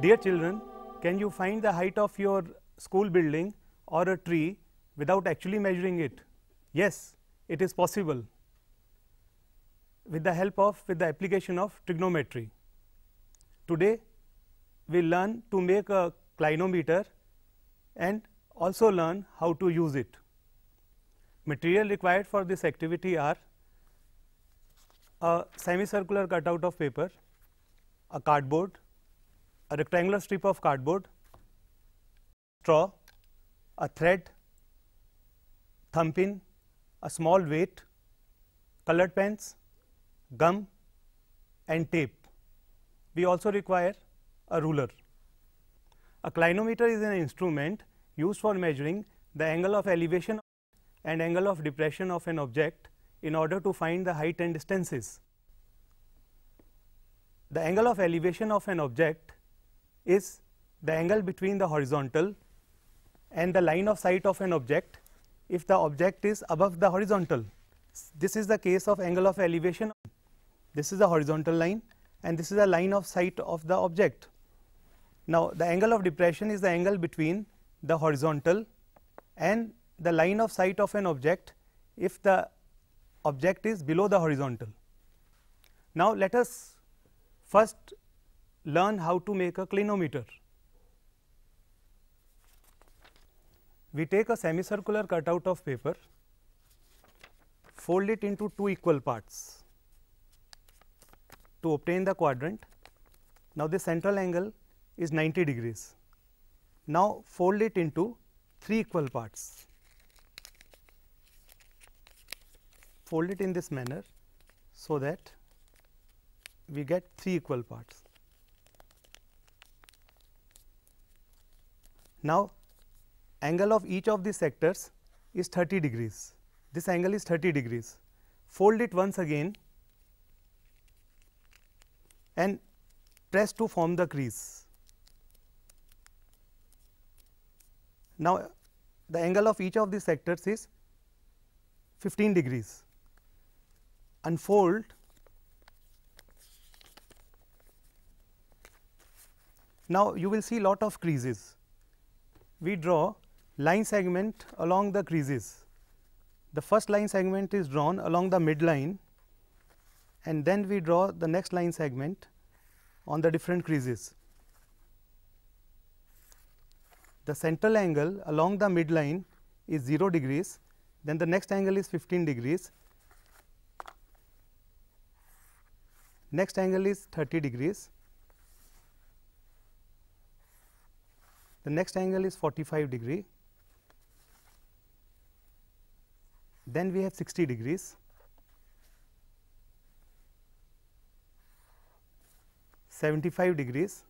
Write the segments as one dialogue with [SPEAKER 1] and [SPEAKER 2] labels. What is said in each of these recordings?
[SPEAKER 1] Dear children, can you find the height of your school building or a tree without actually measuring it? Yes, it is possible with the help of with the application of trigonometry. Today, we learn to make a clinometer and also learn how to use it. Material required for this activity are a semicircular cutout of paper, a cardboard, a rectangular strip of cardboard, straw, a thread, thumb pin, a small weight, colored pens, gum and tape. We also require a ruler. A clinometer is an instrument used for measuring the angle of elevation and angle of depression of an object in order to find the height and distances. The angle of elevation of an object is the angle between the horizontal and the line of sight of an object if the object is above the horizontal. This is the case of angle of elevation. This is the horizontal line and this is the line of sight of the object. Now, the angle of depression is the angle between the horizontal and the line of sight of an object if the object is below the horizontal. Now, let us first learn how to make a clinometer. We take a semicircular cutout of paper, fold it into two equal parts to obtain the quadrant. Now, the central angle is 90 degrees. Now, fold it into three equal parts. Fold it in this manner, so that we get three equal parts. Now, angle of each of these sectors is 30 degrees. This angle is 30 degrees. Fold it once again and press to form the crease. Now, the angle of each of these sectors is 15 degrees. Unfold Now, you will see lot of creases. We draw line segment along the creases. The first line segment is drawn along the midline and then we draw the next line segment on the different creases. The central angle along the midline is 0 degrees, then the next angle is 15 degrees, next angle is 30 degrees, the next angle is 45 degree, then we have 60 degrees, 75 degrees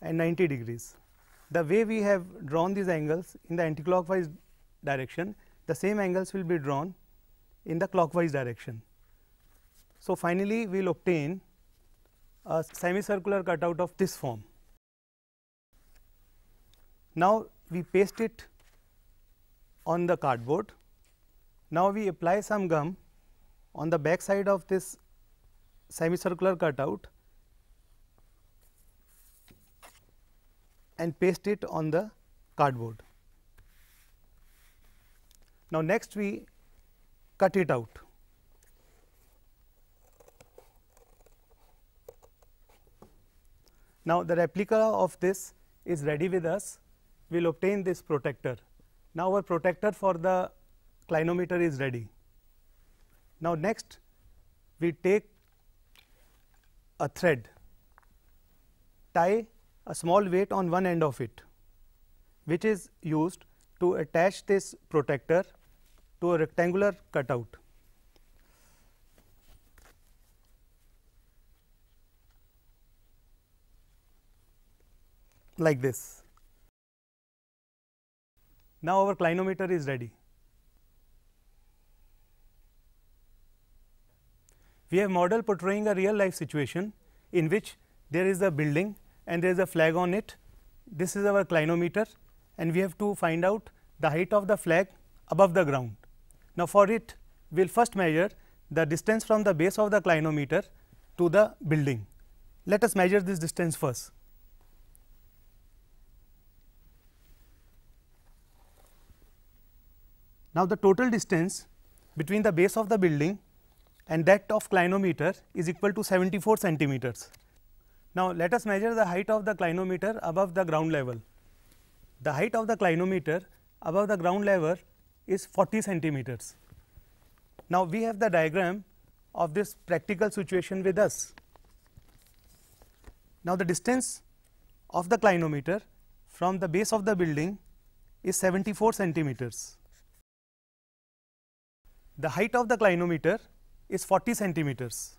[SPEAKER 1] and 90 degrees. The way we have drawn these angles in the anticlockwise direction, the same angles will be drawn in the clockwise direction. So, finally, we will obtain a semicircular cutout of this form. Now, we paste it on the cardboard. Now, we apply some gum on the back side of this semicircular cutout and paste it on the cardboard. Now, next we cut it out. Now, the replica of this is ready with us we will obtain this protector. Now, our protector for the clinometer is ready. Now, next we take a thread, tie a small weight on one end of it, which is used to attach this protector to a rectangular cutout. like this. Now, our clinometer is ready. We have model portraying a real life situation in which there is a building and there is a flag on it. This is our clinometer and we have to find out the height of the flag above the ground. Now, for it we will first measure the distance from the base of the clinometer to the building. Let us measure this distance first. Now, the total distance between the base of the building and that of clinometer is equal to 74 centimeters. Now, let us measure the height of the clinometer above the ground level. The height of the clinometer above the ground level is 40 centimeters. Now, we have the diagram of this practical situation with us. Now, the distance of the clinometer from the base of the building is 74 centimeters. The height of the clinometer is 40 centimeters.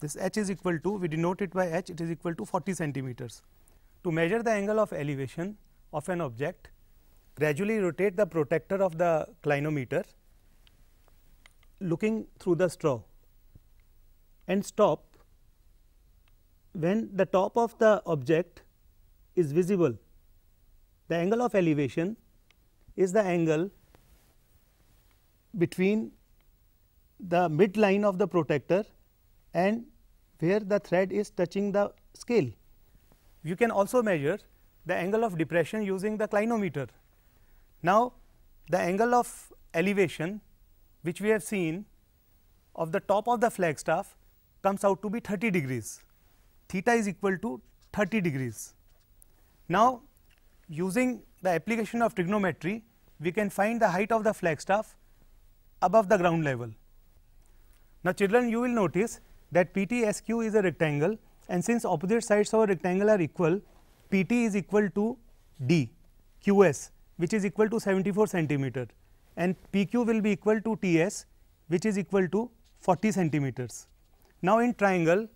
[SPEAKER 1] This h is equal to we denote it by h it is equal to 40 centimeters. To measure the angle of elevation of an object gradually rotate the protector of the clinometer looking through the straw and stop when the top of the object is visible. The angle of elevation is the angle between the midline of the protector and where the thread is touching the scale. You can also measure the angle of depression using the clinometer. Now, the angle of elevation which we have seen of the top of the flagstaff comes out to be 30 degrees, theta is equal to 30 degrees. Now, using the application of trigonometry, we can find the height of the flagstaff above the ground level. Now, children you will notice that PTSQ is a rectangle and since opposite sides of a rectangle are equal, PT is equal to D QS which is equal to 74 centimeter and PQ will be equal to TS which is equal to 40 centimeters. Now, in triangle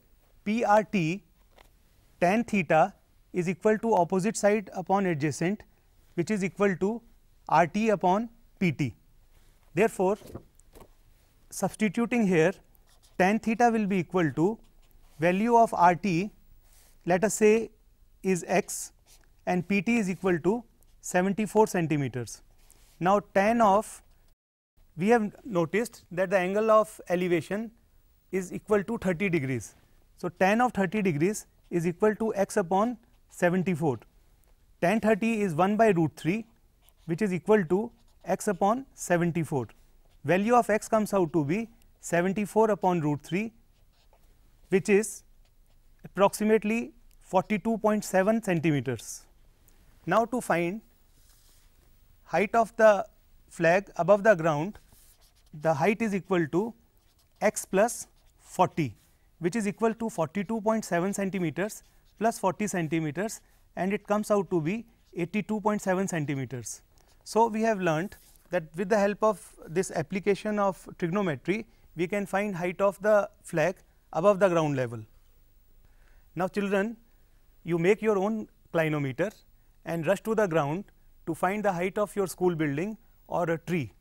[SPEAKER 1] PRT tan theta is equal to opposite side upon adjacent which is equal to RT upon PT. Therefore, substituting here tan theta will be equal to value of RT let us say is x and PT is equal to 74 centimeters. Now, tan of we have noticed that the angle of elevation is equal to 30 degrees. So, tan of 30 degrees is equal to x upon 74. Tan 30 is 1 by root 3 which is equal to x upon 74. Value of x comes out to be 74 upon root 3 which is approximately 42.7 centimeters. Now, to find height of the flag above the ground, the height is equal to x plus 40 which is equal to 42.7 centimeters plus 40 centimeters and it comes out to be 82.7 centimeters. So, we have learnt that with the help of this application of trigonometry, we can find height of the flag above the ground level. Now, children you make your own clinometer and rush to the ground to find the height of your school building or a tree